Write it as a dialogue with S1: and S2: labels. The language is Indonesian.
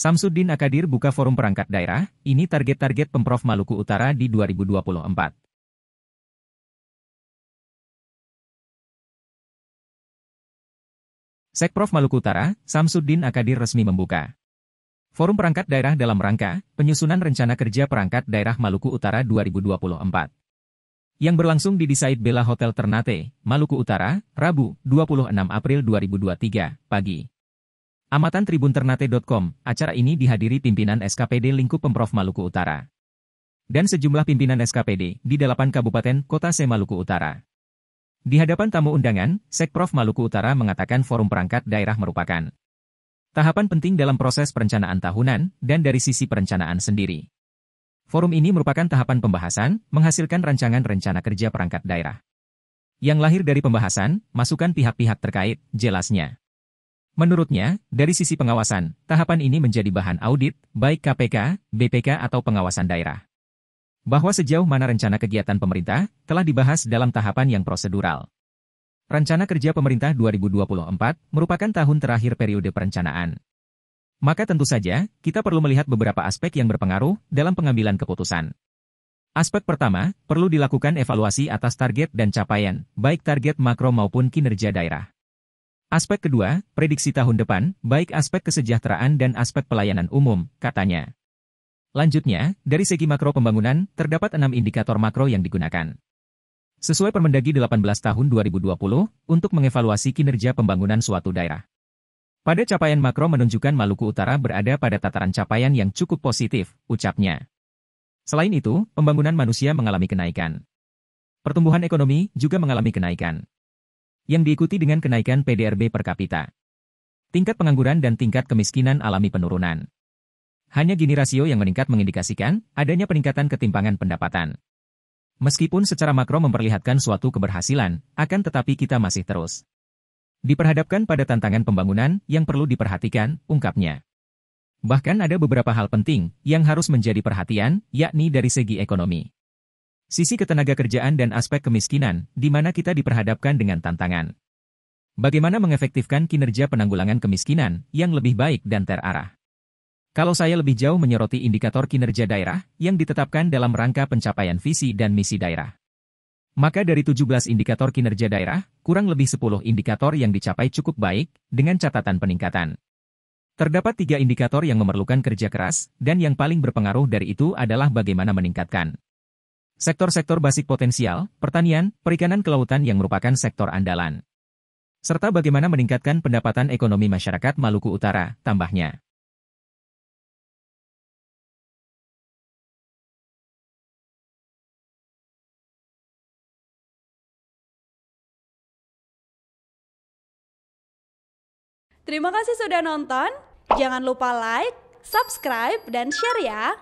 S1: Samsudin Akadir buka forum perangkat daerah, ini target-target Pemprov Maluku Utara di 2024. Sekprov Maluku Utara, Samsudin Akadir resmi membuka. Forum Perangkat Daerah dalam rangka penyusunan rencana kerja perangkat daerah Maluku Utara 2024. Yang berlangsung di Disaid Bella Hotel Ternate, Maluku Utara, Rabu, 26 April 2023, pagi. Amatan Tribun Ternate.com, acara ini dihadiri pimpinan SKPD Lingkup Pemprov Maluku Utara. Dan sejumlah pimpinan SKPD di delapan kabupaten kota se Maluku Utara. Di hadapan tamu undangan, Sekprov Maluku Utara mengatakan forum perangkat daerah merupakan tahapan penting dalam proses perencanaan tahunan dan dari sisi perencanaan sendiri. Forum ini merupakan tahapan pembahasan, menghasilkan rancangan rencana kerja perangkat daerah. Yang lahir dari pembahasan, masukan pihak-pihak terkait, jelasnya. Menurutnya, dari sisi pengawasan, tahapan ini menjadi bahan audit, baik KPK, BPK atau pengawasan daerah bahwa sejauh mana rencana kegiatan pemerintah telah dibahas dalam tahapan yang prosedural. Rencana kerja pemerintah 2024 merupakan tahun terakhir periode perencanaan. Maka tentu saja, kita perlu melihat beberapa aspek yang berpengaruh dalam pengambilan keputusan. Aspek pertama, perlu dilakukan evaluasi atas target dan capaian, baik target makro maupun kinerja daerah. Aspek kedua, prediksi tahun depan, baik aspek kesejahteraan dan aspek pelayanan umum, katanya. Lanjutnya, dari segi makro pembangunan, terdapat enam indikator makro yang digunakan. Sesuai Permendagri 18 tahun 2020, untuk mengevaluasi kinerja pembangunan suatu daerah. Pada capaian makro menunjukkan Maluku Utara berada pada tataran capaian yang cukup positif, ucapnya. Selain itu, pembangunan manusia mengalami kenaikan. Pertumbuhan ekonomi juga mengalami kenaikan. Yang diikuti dengan kenaikan PDRB per kapita. Tingkat pengangguran dan tingkat kemiskinan alami penurunan. Hanya gini rasio yang meningkat mengindikasikan adanya peningkatan ketimpangan pendapatan. Meskipun secara makro memperlihatkan suatu keberhasilan, akan tetapi kita masih terus diperhadapkan pada tantangan pembangunan yang perlu diperhatikan, ungkapnya. Bahkan ada beberapa hal penting yang harus menjadi perhatian, yakni dari segi ekonomi. Sisi ketenaga kerjaan dan aspek kemiskinan, di mana kita diperhadapkan dengan tantangan. Bagaimana mengefektifkan kinerja penanggulangan kemiskinan yang lebih baik dan terarah. Kalau saya lebih jauh menyoroti indikator kinerja daerah yang ditetapkan dalam rangka pencapaian visi dan misi daerah. Maka dari 17 indikator kinerja daerah, kurang lebih 10 indikator yang dicapai cukup baik, dengan catatan peningkatan. Terdapat tiga indikator yang memerlukan kerja keras, dan yang paling berpengaruh dari itu adalah bagaimana meningkatkan sektor-sektor basic potensial, pertanian, perikanan kelautan yang merupakan sektor andalan. Serta bagaimana meningkatkan pendapatan ekonomi masyarakat Maluku Utara, tambahnya.
S2: Terima kasih sudah nonton. Jangan lupa like, subscribe, dan share ya.